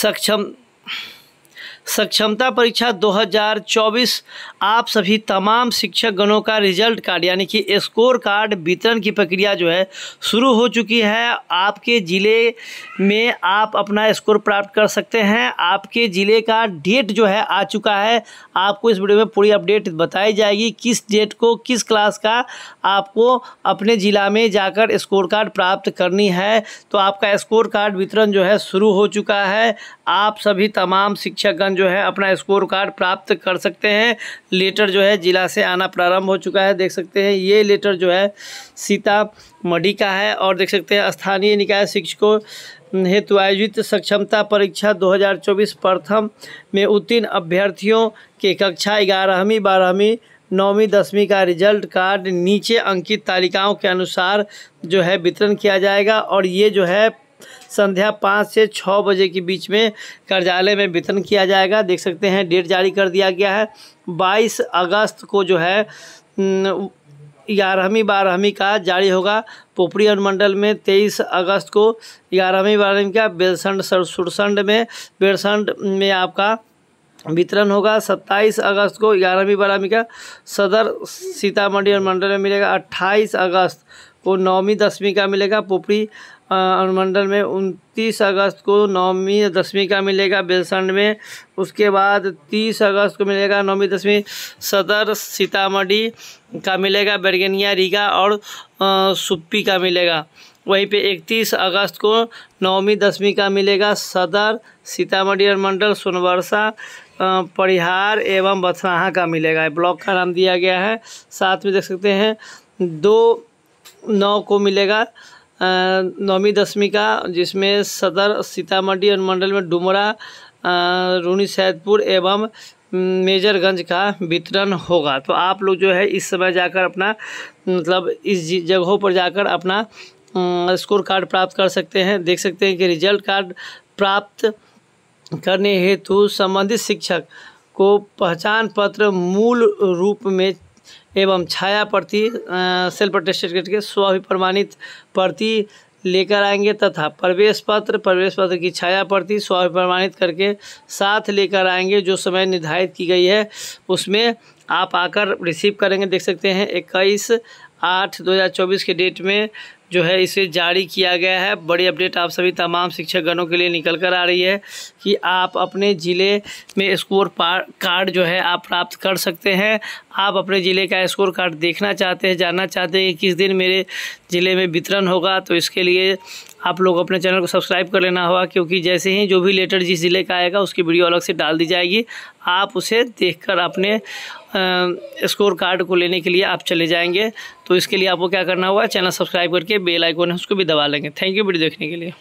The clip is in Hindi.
सक्षम सक्षमता परीक्षा 2024 आप सभी तमाम शिक्षक गणों का रिज़ल्ट कार्ड, यानी कि स्कोर कार्ड वितरण की प्रक्रिया जो है, शुरू हो चुकी है। आपके ज़िले में आप अपना स्कोर प्राप्त कर सकते हैं। आपके ज़िले का डेट जो है, आ चुका है। आपको इस वीडियो में पूरी अपडेट बताई जाएगी, किस डेट को, किस क्लास का आपको अपने ज़िला में जाकर स्कोर कार्ड प्राप्त करनी है। तो आपका स्कोर कार्ड वितरण जो है, शुरू हो चुका है। आप सभी तमाम शिक्षकगण जो है, अपना स्कोर कार्ड प्राप्त कर सकते हैं। लेटर जो है, ज़िला से आना प्रारंभ हो चुका है, देख सकते हैं। ये लेटर जो है सीतामढ़ी का है और देख सकते हैं, स्थानीय निकाय शिक्षकों हेतु आयोजित सक्षमता परीक्षा 2024 प्रथम में उत्तीर्ण अभ्यर्थियों के कक्षा ग्यारहवीं, बारहवीं, नौवीं, दसवीं का रिज़ल्ट कार्ड नीचे अंकित तालिकाओं के अनुसार जो है, वितरण किया जाएगा और ये जो है संध्या पाँच से छः बजे के बीच में कार्यालय में वितरण किया जाएगा। देख सकते हैं, डेट जारी कर दिया गया है। बाईस अगस्त को जो है ग्यारहवीं बारहवीं का जारी होगा। पोपड़ी अनुमंडल में तेईस अगस्त को ग्यारहवीं बारहवीं का बेलसंड सुरसंड में बेरसंड में आपका वितरण होगा। सत्ताईस अगस्त को ग्यारहवीं बारहवीं का सदर सीतामढ़ी अनुमंडल में मिलेगा। अट्ठाईस अगस्त को नौवीं, दसवीं का मिलेगा। पोपड़ी अनुमंडल में उनतीस अगस्त को नौवीं दसवीं का मिलेगा बेलसंड में। उसके बाद तीस अगस्त को मिलेगा नौवीं, दसवीं सदर सीतामढ़ी का मिलेगा, बैरगनिया, रीगा और सुप्पी का मिलेगा। वहीं पे इकतीस अगस्त को नौवीं, दसवीं का मिलेगा सदर सीतामढ़ी अनुमंडल, सोनवर्षा परिहार एवं बथराहा का मिलेगा। ब्लॉक का नाम दिया गया है। साथ में देख सकते हैं, दो नौ को मिलेगा नौवीं, दसवीं का, जिसमें सदर सीतामढ़ी अनुमंडल में डुमरा रूनी सैदपुर एवं मेजरगंज का वितरण होगा। तो आप लोग जो है इस समय जाकर अपना मतलब इस जगहों पर जाकर अपना स्कोर कार्ड प्राप्त कर सकते हैं। देख सकते हैं कि रिज़ल्ट कार्ड प्राप्त करने हेतु संबंधित शिक्षक को पहचान पत्र मूल रूप में एवं छाया प्रति सेल्फ अटेस्टेड के स्वाभिप्रमाणित प्रति लेकर आएँगे तथा प्रवेश पत्र प्रवेश पत्र की छाया प्रति स्वाभिप्रमाणित करके साथ लेकर आएँगे जो समय निर्धारित की गई है। उसमें आप आकर रिसीव करेंगे, देख सकते हैं, इक्कीस आठ दो हज़ार चौबीस के डेट में जो है इसे जारी किया गया है। बड़ी अपडेट आप सभी तमाम शिक्षकगणों के लिए निकल कर आ रही है कि आप अपने ज़िले में स्कोर कार्ड जो है आप प्राप्त कर सकते हैं। आप अपने ज़िले का स्कोर कार्ड देखना चाहते हैं, जानना चाहते हैं कि किस दिन मेरे ज़िले में वितरण होगा तो इसके लिए आप लोग अपने चैनल को सब्सक्राइब कर लेना होगा, क्योंकि जैसे ही जो भी लेटर जिस ज़िले का आएगा, उसकी वीडियो अलग से डाल दी जाएगी। आप उसे देखकर अपने स्कोर कार्ड को लेने के लिए आप चले जाएँगे। तो इसके लिए आपको क्या करना होगा, चैनल सब्सक्राइब करके बेल आइकन है, उसको भी दबा लेंगे। थैंक यू वीडियो देखने के लिए।